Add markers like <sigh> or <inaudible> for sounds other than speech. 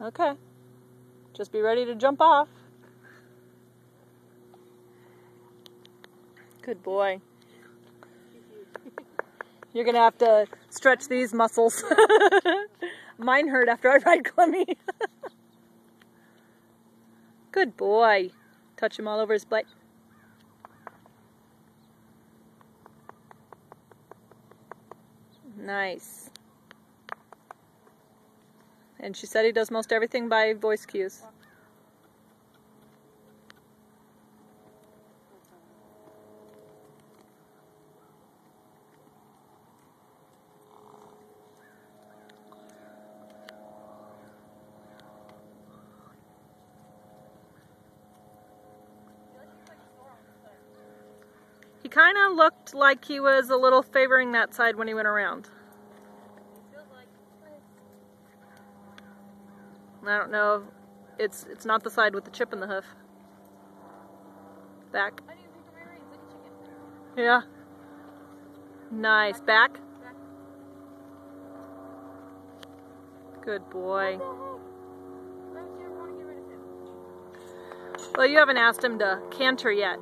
Okay. Just be ready to jump off. Good boy. <laughs> You're going to have to stretch these muscles. <laughs> Mine hurt after I ride Clemmy. <laughs> Good boy. Touch him all over his butt. Nice. And she said he does most everything by voice cues. He kind of looked like he was a little favoring that side when he went around. I don't know. It's it's not the side with the chip in the hoof. Back. Yeah. Nice. Back. Good boy. Well, you haven't asked him to canter yet.